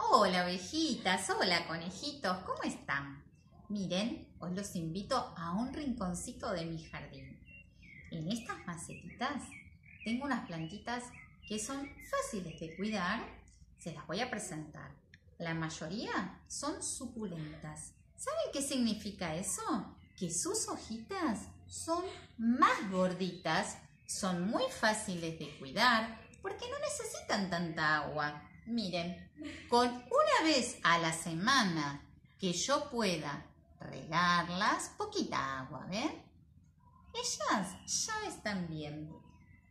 Hola ovejitas, hola conejitos, ¿cómo están? Miren, os los invito a un rinconcito de mi jardín. En estas macetitas tengo unas plantitas que son fáciles de cuidar, se las voy a presentar. La mayoría son suculentas. ¿Saben qué significa eso? Que sus hojitas son más gorditas, son muy fáciles de cuidar porque no necesitan tanta agua. Miren, con una vez a la semana que yo pueda regarlas, poquita agua, ¿ven? Ellas ya están bien.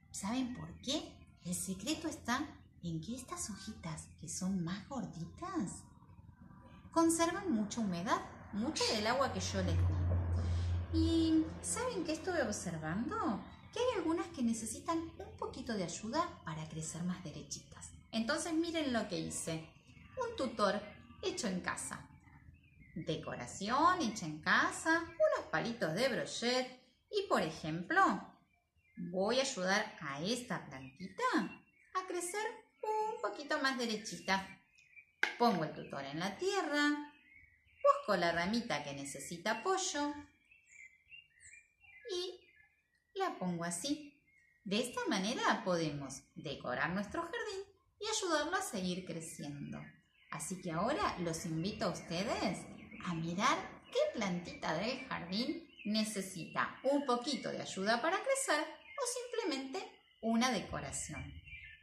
¿Saben por qué? El secreto está en que estas hojitas, que son más gorditas, conservan mucha humedad, mucho del agua que yo les di. ¿Y saben qué estuve observando? Que hay algunas que necesitan un poquito de ayuda para crecer más derechitas. Entonces miren lo que hice. Un tutor hecho en casa. Decoración hecha en casa, unos palitos de brochet y por ejemplo, voy a ayudar a esta plantita a crecer un poquito más derechita. Pongo el tutor en la tierra, busco la ramita que necesita apoyo y la pongo así. De esta manera podemos decorar nuestro jardín ayudarlo a seguir creciendo. Así que ahora los invito a ustedes a mirar qué plantita del jardín necesita un poquito de ayuda para crecer o simplemente una decoración.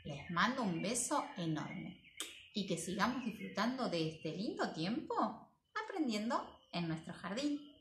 Les mando un beso enorme y que sigamos disfrutando de este lindo tiempo aprendiendo en nuestro jardín.